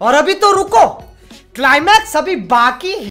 और अभी तो रुको क्लाइमैक्स अभी बाकी है।